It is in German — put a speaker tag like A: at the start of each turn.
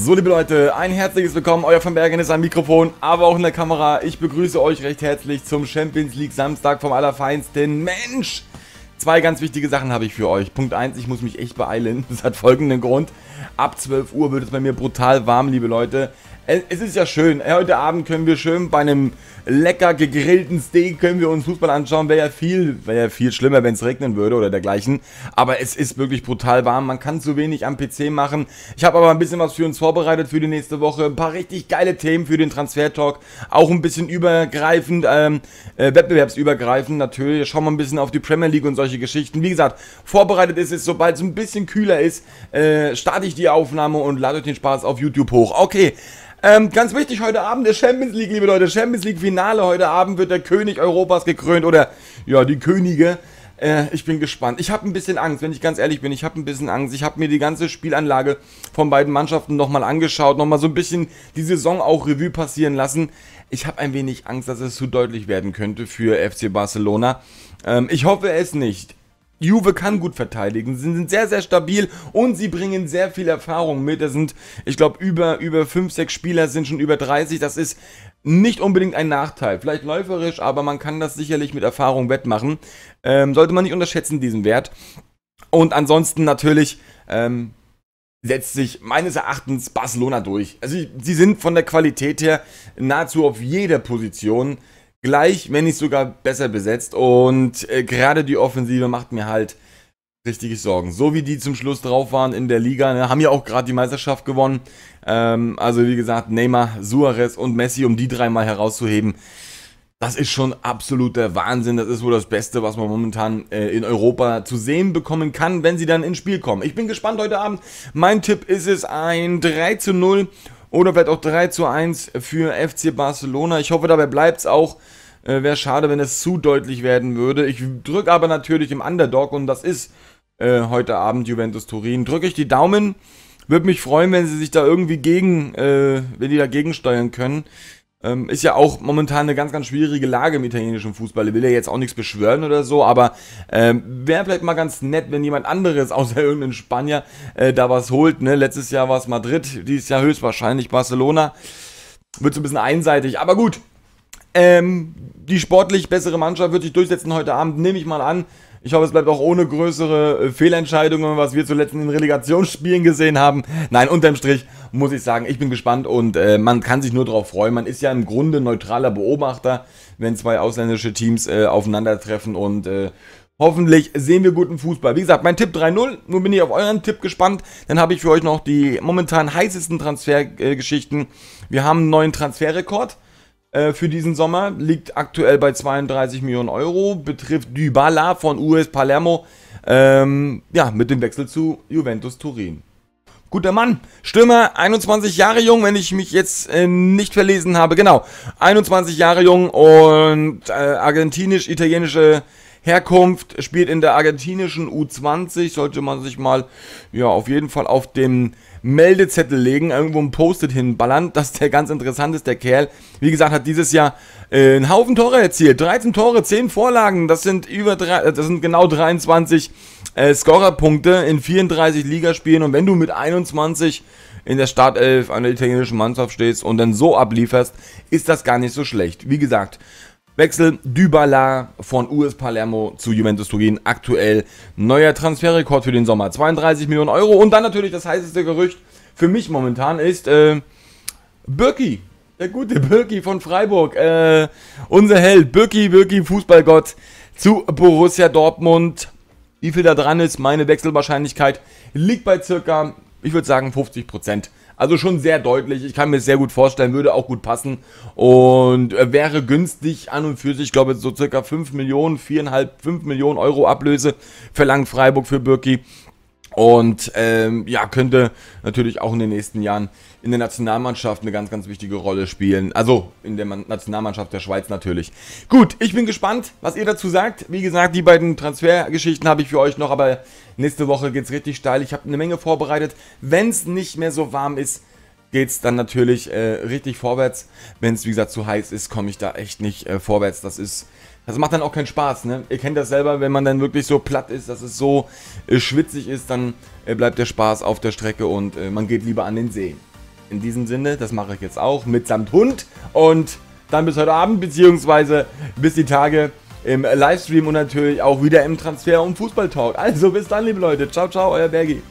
A: So, liebe Leute, ein herzliches Willkommen. Euer Van Bergen ist am Mikrofon, aber auch in der Kamera. Ich begrüße euch recht herzlich zum Champions League Samstag vom Allerfeinsten. Mensch! Zwei ganz wichtige Sachen habe ich für euch. Punkt 1, ich muss mich echt beeilen. Das hat folgenden Grund. Ab 12 Uhr wird es bei mir brutal warm, liebe Leute. Es ist ja schön. Heute Abend können wir schön bei einem lecker gegrillten Steak können wir uns Fußball anschauen. Wäre ja viel, wäre ja viel schlimmer, wenn es regnen würde oder dergleichen. Aber es ist wirklich brutal warm. Man kann zu wenig am PC machen. Ich habe aber ein bisschen was für uns vorbereitet für die nächste Woche. Ein paar richtig geile Themen für den Transfer-Talk. Auch ein bisschen übergreifend, ähm, äh, wettbewerbsübergreifend natürlich. Schauen wir ein bisschen auf die Premier League und solche Geschichten. Wie gesagt, vorbereitet ist es, sobald es ein bisschen kühler ist, äh, starte ich die Aufnahme und lade euch den Spaß auf YouTube hoch. Okay. Ähm, ganz wichtig, heute Abend der Champions League, liebe Leute. Champions League Finale. Heute Abend wird der König Europas gekrönt oder, ja, die Könige. Äh, ich bin gespannt. Ich habe ein bisschen Angst, wenn ich ganz ehrlich bin. Ich habe ein bisschen Angst. Ich habe mir die ganze Spielanlage von beiden Mannschaften nochmal angeschaut, nochmal so ein bisschen die Saison auch Revue passieren lassen. Ich habe ein wenig Angst, dass es zu deutlich werden könnte für FC Barcelona. Ähm, ich hoffe es nicht. Juve kann gut verteidigen, sie sind sehr, sehr stabil und sie bringen sehr viel Erfahrung mit. Das sind, ich glaube, über, über 5, 6 Spieler sind schon über 30. Das ist nicht unbedingt ein Nachteil. Vielleicht läuferisch, aber man kann das sicherlich mit Erfahrung wettmachen. Ähm, sollte man nicht unterschätzen, diesen Wert. Und ansonsten natürlich ähm, setzt sich meines Erachtens Barcelona durch. Also sie sind von der Qualität her nahezu auf jeder Position gleich, wenn nicht sogar besser besetzt. Und äh, gerade die Offensive macht mir halt richtige Sorgen. So wie die zum Schluss drauf waren in der Liga, ne, haben ja auch gerade die Meisterschaft gewonnen. Ähm, also wie gesagt, Neymar, Suarez und Messi, um die dreimal herauszuheben. Das ist schon absoluter Wahnsinn. Das ist wohl das Beste, was man momentan äh, in Europa zu sehen bekommen kann, wenn sie dann ins Spiel kommen. Ich bin gespannt heute Abend. Mein Tipp ist es ein 3 zu 0 oder vielleicht auch 3 zu 1 für FC Barcelona. Ich hoffe, dabei bleibt es auch. Äh, Wäre schade, wenn es zu deutlich werden würde. Ich drücke aber natürlich im Underdog und das ist äh, heute Abend Juventus Turin. Drücke ich die Daumen. Würde mich freuen, wenn sie sich da irgendwie gegen, äh, wenn die dagegen steuern können. Ähm, ist ja auch momentan eine ganz, ganz schwierige Lage im italienischen Fußball. Ich will ja jetzt auch nichts beschwören oder so, aber ähm, wäre vielleicht mal ganz nett, wenn jemand anderes außer irgendein Spanier äh, da was holt. Ne? Letztes Jahr war es Madrid, dieses Jahr höchstwahrscheinlich Barcelona. Wird so ein bisschen einseitig, aber gut. Ähm, die sportlich bessere Mannschaft wird sich durchsetzen heute Abend, nehme ich mal an. Ich hoffe, es bleibt auch ohne größere äh, Fehlentscheidungen, was wir zuletzt in den Relegationsspielen gesehen haben. Nein, unterm Strich muss ich sagen, ich bin gespannt und äh, man kann sich nur darauf freuen. Man ist ja im Grunde neutraler Beobachter, wenn zwei ausländische Teams äh, aufeinandertreffen und äh, Hoffentlich sehen wir guten Fußball. Wie gesagt, mein Tipp 3-0. Nun bin ich auf euren Tipp gespannt. Dann habe ich für euch noch die momentan heißesten Transfergeschichten. Wir haben einen neuen Transferrekord äh, für diesen Sommer. Liegt aktuell bei 32 Millionen Euro. Betrifft Dybala von US Palermo. Ähm, ja, mit dem Wechsel zu Juventus Turin. Guter Mann, Stürmer, 21 Jahre jung, wenn ich mich jetzt äh, nicht verlesen habe. Genau, 21 Jahre jung und äh, argentinisch-italienische Herkunft, spielt in der argentinischen U20. Sollte man sich mal, ja, auf jeden Fall auf dem Meldezettel legen, irgendwo ein Post-it hinballern, dass der ganz interessant ist, der Kerl. Wie gesagt, hat dieses Jahr äh, einen Haufen Tore erzielt. 13 Tore, 10 Vorlagen, das sind über drei, das sind genau 23 äh, Scorerpunkte in 34 Ligaspielen und wenn du mit 21 in der Startelf einer italienischen Mannschaft stehst und dann so ablieferst, ist das gar nicht so schlecht. Wie gesagt, Wechsel Dybala von US Palermo zu Juventus Turin. Aktuell neuer Transferrekord für den Sommer. 32 Millionen Euro. Und dann natürlich das heißeste Gerücht für mich momentan ist äh, Birki. Der gute Birki von Freiburg. Äh, unser Held. Birki, Birki, Fußballgott zu Borussia Dortmund. Wie viel da dran ist, meine Wechselwahrscheinlichkeit liegt bei circa, ich würde sagen, 50 Prozent. Also schon sehr deutlich. Ich kann mir sehr gut vorstellen, würde auch gut passen und äh, wäre günstig an und für sich. Ich glaube, so circa 5 Millionen, 4,5, 5 Millionen Euro Ablöse verlangt Freiburg für Birki. Und ähm, ja, könnte natürlich auch in den nächsten Jahren in der Nationalmannschaft eine ganz, ganz wichtige Rolle spielen. Also in der Nationalmannschaft der Schweiz natürlich. Gut, ich bin gespannt, was ihr dazu sagt. Wie gesagt, die beiden Transfergeschichten habe ich für euch noch, aber nächste Woche geht es richtig steil. Ich habe eine Menge vorbereitet. Wenn es nicht mehr so warm ist, geht es dann natürlich äh, richtig vorwärts. Wenn es, wie gesagt, zu heiß ist, komme ich da echt nicht äh, vorwärts. Das ist das macht dann auch keinen Spaß, ne? Ihr kennt das selber, wenn man dann wirklich so platt ist, dass es so äh, schwitzig ist, dann äh, bleibt der Spaß auf der Strecke und äh, man geht lieber an den See. In diesem Sinne, das mache ich jetzt auch mitsamt Hund und dann bis heute Abend, beziehungsweise bis die Tage im Livestream und natürlich auch wieder im Transfer- und Fußballtalk. Also bis dann, liebe Leute. Ciao, ciao, euer Bergi.